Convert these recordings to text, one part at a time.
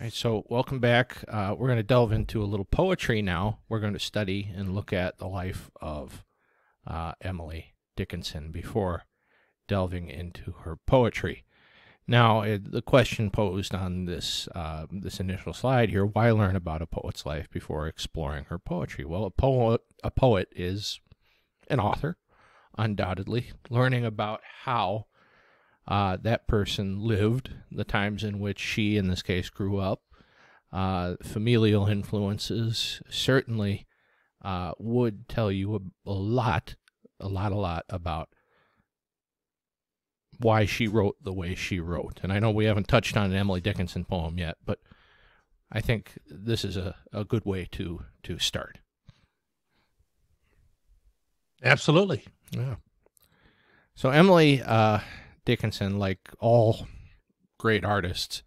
right, so welcome back. Uh, we're going to delve into a little poetry now. We're going to study and look at the life of uh, Emily Dickinson before delving into her poetry. Now, it, the question posed on this uh, this initial slide here: Why learn about a poet's life before exploring her poetry? Well, a poet a poet is an author, undoubtedly. Learning about how uh, that person lived, the times in which she, in this case, grew up, uh, familial influences certainly uh, would tell you a, a lot, a lot, a lot about why she wrote the way she wrote. And I know we haven't touched on an Emily Dickinson poem yet, but I think this is a, a good way to to start. Absolutely. Yeah. So Emily uh, Dickinson, like all great artists,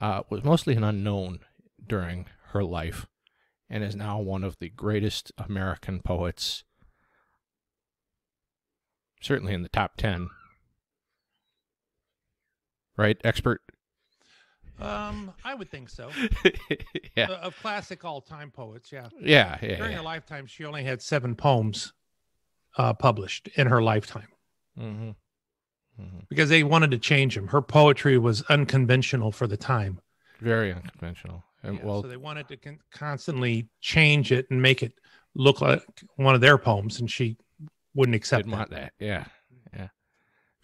uh, was mostly an unknown during her life and is now one of the greatest American poets, certainly in the top 10. Right, expert? Um, I would think so. yeah. Uh, of classic all-time poets, yeah. Yeah, yeah. During yeah. her lifetime, she only had seven poems uh, published in her lifetime Mm-hmm. Mm-hmm. because they wanted to change him. Her poetry was unconventional for the time. Very unconventional. And Yeah, well, so they wanted to con- constantly change it and make it look like one of their poems, and she wouldn't accept didn't that. want that. Yeah, yeah.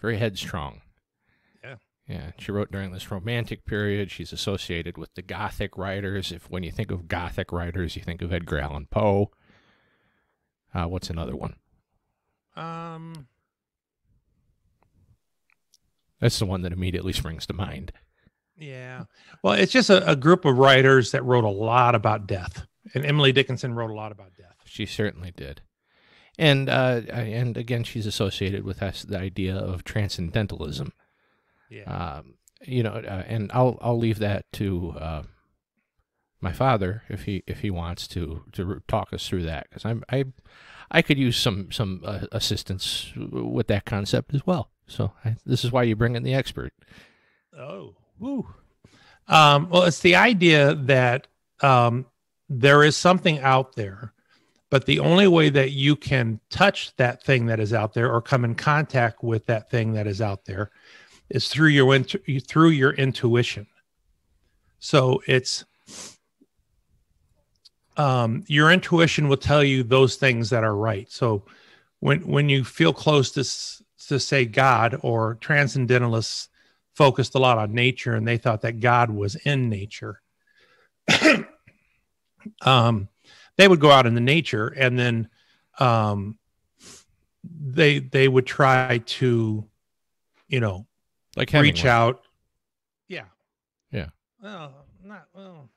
Very headstrong. Yeah. Yeah. She wrote during this romantic period. She's associated with the Gothic writers. If when you think of Gothic writers, you think of Edgar Allan Poe. Uh, what's another one? Um, That's the one that immediately springs to mind. yeah. Well, it's just a, a group of writers that wrote a lot about death, and Emily Dickinson wrote a lot about death. She certainly did. And uh, and again, she's associated with us the idea of transcendentalism. Yeah. um, you know, uh, and I'll I'll leave that to uh, my father if he if he wants to to talk us through that because I'm I I could use some some uh, assistance with that concept as well. So I, this is why you bring in the expert. Oh, woo. Um, well, it's the idea that um, there is something out there, but the only way that you can touch that thing that is out there or come in contact with that thing that is out there is through your intu- through your intuition. So it's um, your intuition will tell you those things that are right. So when when you feel close to to say God or transcendentalists focused a lot on nature and they thought that God was in nature. um, they would go out in the nature and then um, they they would try to, you know, Like reach Hemingway. out. Yeah. Yeah. Well, not well.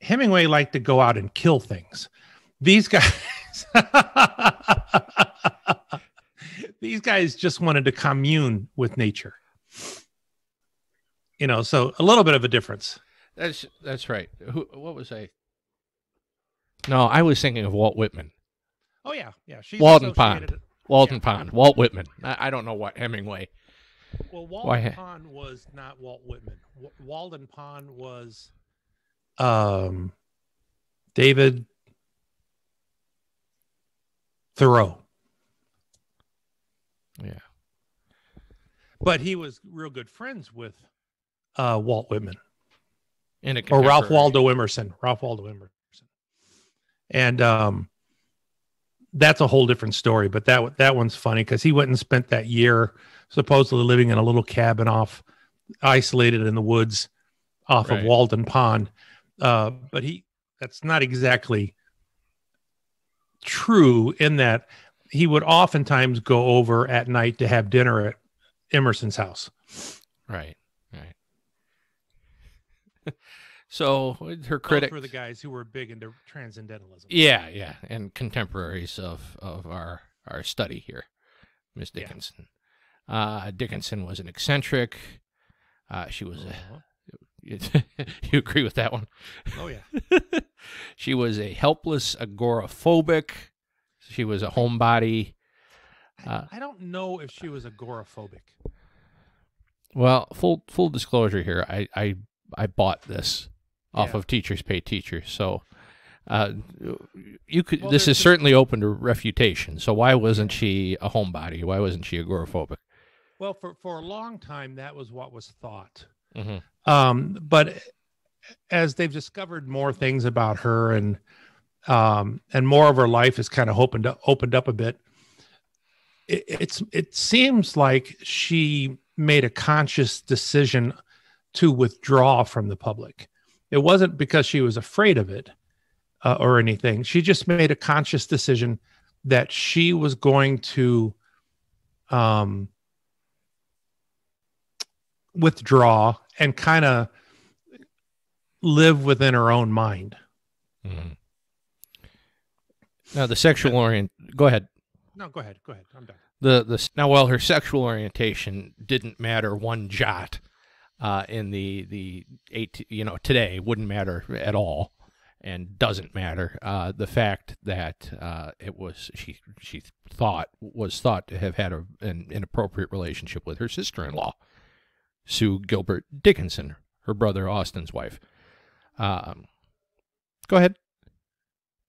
Hemingway liked to go out and kill things. These guys These guys just wanted to commune with nature. You know, so a little bit of a difference. That's that's right. Who? What was I? No, I was thinking of Walt Whitman. Oh yeah, yeah. She's Walden Pond. Walden Yeah. Pond. Walt Whitman. I, I don't know what Hemingway. Well, Why- Walden Pond was not Walt Whitman. Wa- Walden Pond was um David Thoreau. Yeah. But he was real good friends with uh, Walt Whitman In a or Ralph Waldo Emerson. Ralph Waldo Emerson. And um, that's a whole different story. But that that one's funny because he went and spent that year supposedly living in a little cabin off, isolated in the woods, off Right. of Walden Pond. Uh, but he that's not exactly true in that he would oftentimes go over at night to have dinner at Emerson's house. Right. Right. so her critic. were the guys who were big into transcendentalism. Yeah, yeah, and contemporaries of of our our study here, Miss Yeah. Dickinson. Uh, Dickinson was an eccentric. Uh, she was. Uh-huh. you agree with that one? Oh yeah. she was a helpless agoraphobic. She was a homebody. Uh, I don't know if she was agoraphobic. Well, full full disclosure here, I I I bought this off Yeah. of Teachers Pay Teachers. So uh, you could. Well, this is certainly open to refutation. So why wasn't she a homebody? Why wasn't she agoraphobic? Well, for for a long time, that was what was thought. Mm-hmm. Um, but as they've discovered more things about her and um, and more of her life has kind of opened up, opened up a bit. It, it's it seems like she made a conscious decision to withdraw from the public. It wasn't because she was afraid of it uh, or anything. She just made a conscious decision that she was going to um, withdraw and kind of live within her own mind. Mm-hmm. Now the sexual orient. Go ahead. No, go ahead. Go ahead. I'm done. the the now while her sexual orientation didn't matter one jot uh, in the the eight you know today wouldn't matter at all and doesn't matter uh, the fact that uh, it was she she thought was thought to have had a, an inappropriate relationship with her sister-in-law Sue Gilbert Dickinson her brother Austin's wife um, go ahead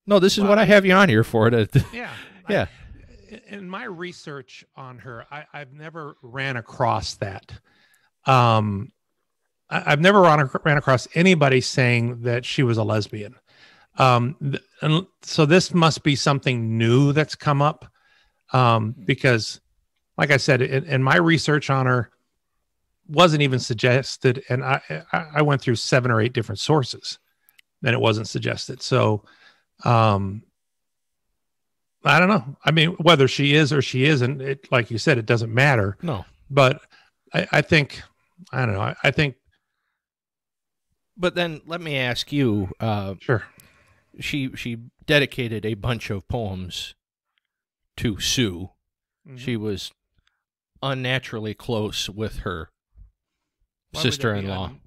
no this is Well, what I have you on here for to Yeah. Yeah. I, in my research on her, I, I've never ran across that. Um, I, I've never run, ran across anybody saying that she was a lesbian. Um, th- and so this must be something new that's come up. Um, because, like I said, in, in my research on her, wasn't even suggested, and I, I I went through seven or eight different sources, and it wasn't suggested. So, um, I don't know. I mean, whether she is or she isn't, it like you said, it doesn't matter. no But I, I think I don't know. I, I think But then let me ask you, uh, sure. she she dedicated a bunch of poems to Sue. Mm-hmm. She was unnaturally close with her Why would that be sister-in-law. un-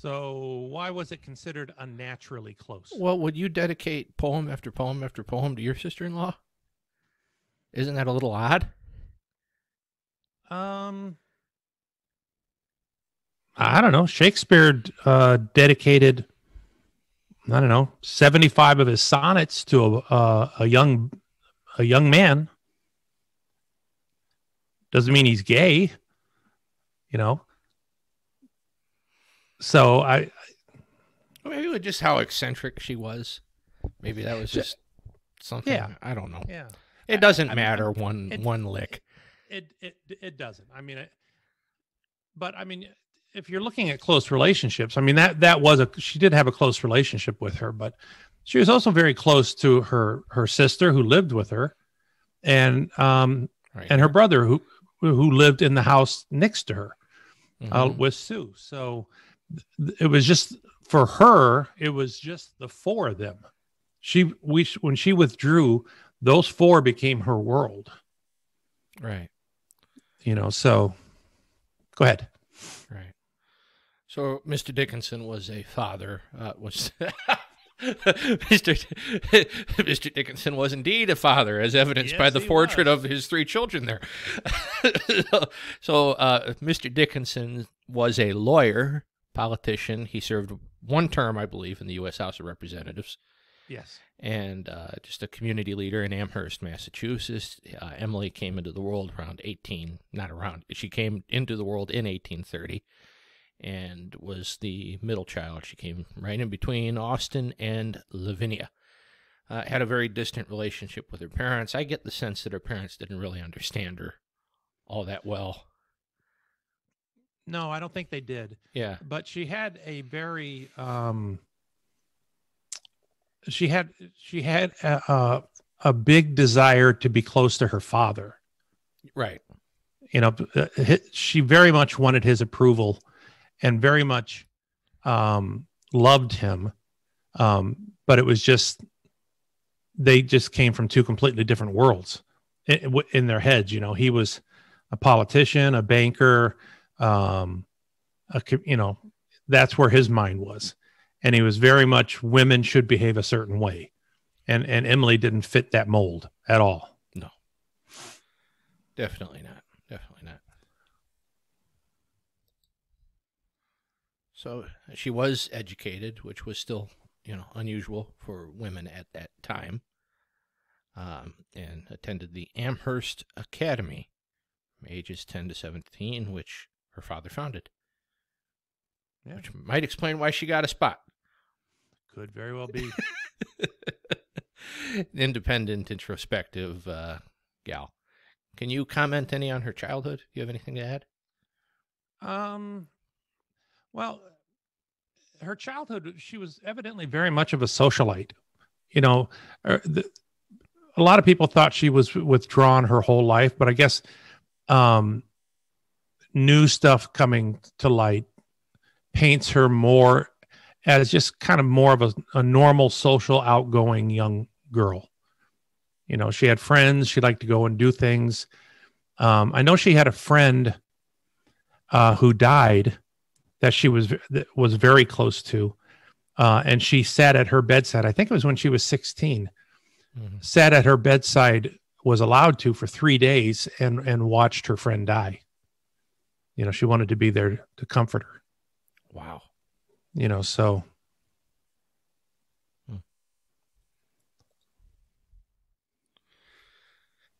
so why was it considered unnaturally close? Well, would you dedicate poem after poem after poem to your sister-in-law? Isn't that a little odd? Um, I don't know. Shakespeare uh, dedicated, I don't know, seventy-five of his sonnets to a uh, a young a young man. Doesn't mean he's gay, you know. So I, Maybe it was just how eccentric she was. Maybe that was just something. Yeah. I don't know. yeah, It doesn't I- I- matter one it- one lick. it it it doesn't. I mean, it, but I mean, if you're looking at close relationships, I mean that that was a she did have a close relationship with her, but she was also very close to her her sister who lived with her, and um Right. and her brother who who lived in the house next to her uh, Mhm. with Sue. So th- it was just for her. It was just the four of them. She we when she withdrew, those four became her world. right. You know. So go ahead. Right. So Mr. Dickinson was a father. Uh, was Mr. Mr. Dickinson was indeed a father, as evidenced by the portrait was. of his three children there. so uh, Mr. Dickinson was a lawyer, politician. He served one term, I believe, in the U.S. House of Representatives Yes. and uh, just a community leader in Amherst, Massachusetts. Uh, Emily came into the world around 18, not around, she came into the world in 1830 and was the middle child. She came right in between Austin and Lavinia. Uh, had a very distant relationship with her parents. I get the sense that her parents didn't really understand her all that well. No, I don't think they did. Yeah. But she had a very um she had she had a, a, a big desire to be close to her father. Right. You know, uh, she very much wanted his approval and very much um loved him. Um but it was just they just came from two completely different worlds in, in their heads, you know. He was a politician, a banker, um a, you know that's where his mind was and he was very much women should behave a certain way and and emily didn't fit that mold at all No, Definitely not. Definitely not. So she was educated, which was still, you know, unusual for women at that time, um, and attended the Amherst Academy, ages 10 to 17, which her father founded. Yeah. Which might explain why she got a spot. Could very well be. Independent, introspective uh, gal. Can you comment any on her childhood? Do you have anything to add? Um, well, her childhood, she was evidently very much of a socialite. You know, er, the, a lot of people thought she was withdrawn her whole life, but I guess um, new stuff coming to light paints her more as just kind of more of a, a normal, social, outgoing young girl. You know, she had friends. She liked to go and do things. Um, I know she had a friend uh, who died that she was that was very close to, uh, and she sat at her bedside. I think it was when she was 16. Mm-hmm. Sat at her bedside, was allowed to for three days, and and watched her friend die. You know, she wanted to be there to comfort her. Wow. You know, so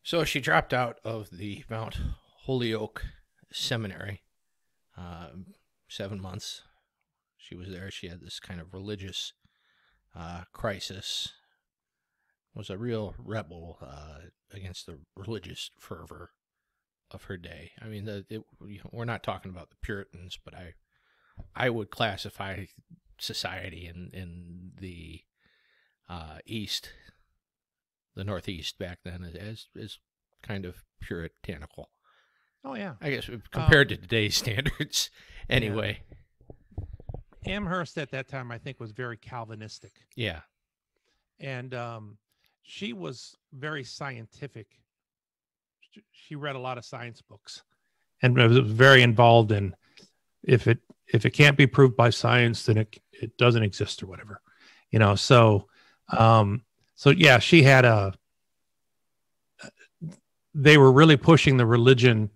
So she dropped out of the Mount Holyoke Seminary. Uh, seven months she was there. She had this kind of religious uh, crisis. Was a real rebel uh, against the religious fervor of her day. I mean, the, it, we're not talking about the Puritans, but I, I would classify society in in the uh, East the Northeast back then as as kind of puritanical. oh yeah, I guess compared to today's standards, anyway. Amherst at that time I think was very Calvinistic, Yeah. and um, she was very scientific. Sh- She read a lot of science books, and was very involved in if it if it can't be proved by science, then it it doesn't exist or whatever, you know. So, um, so yeah, she had a. They were really pushing the religion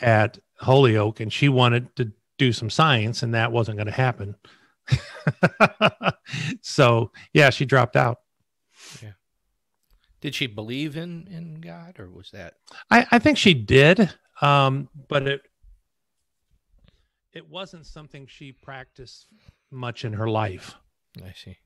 at Holyoke, and she wanted to do some science, and that wasn't going to happen. so yeah, she dropped out. Did she believe in in God, or was that? I, I think she did, um, but it it wasn't something she practiced much in her life. I see.